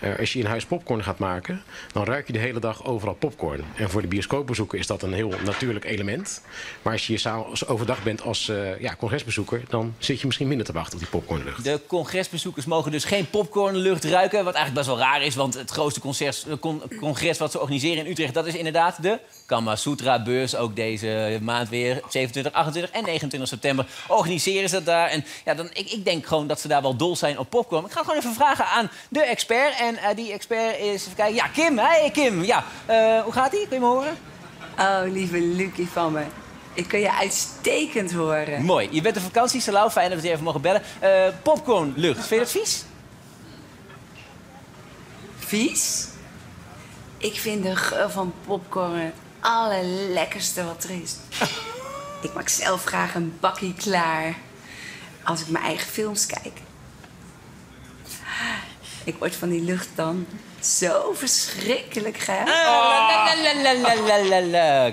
Eh, als je in huis popcorn gaat maken, dan ruik je de hele dag overal popcorn. En voor de bioscoopbezoeker is dat een heel natuurlijk element. Maar als je hier overdag bent als eh, ja, congresbezoeker, dan zit je misschien minder te wachten op die popcornlucht. De congresbezoekers mogen dus geen popcornlucht ruiken. Wat eigenlijk best wel raar is, want het grootste eh, con- congres wat ze organiseren in Utrecht... dat is inderdaad de Kama Sutra-beurs. Ook deze maand weer, 27, 28 en 29 september, organiseren ze dat daar. En ja, dan, ik, ik denk gewoon dat ze daar wel dol zijn op popcorn. Ik ga gewoon even vragen aan de expert. En eh, die expert is, even kijken, ja, Kim. Hey, Kim, ja. Eh, hoe gaat ie? Kun je me horen? Oh, lieve Lucie van me. Ik kan je uitstekend horen. Mooi. Je bent op vakantie, Salau. Fijn dat we je even mogen bellen. Eh popcornlucht, vind je dat vies? Vies? Ik vind de geur van popcorn het allerlekkerste wat er is. Ik maak zelf graag een bakkie klaar als ik mijn eigen films kijk. Ik word van die lucht dan zo verschrikkelijk gek. Ah, la,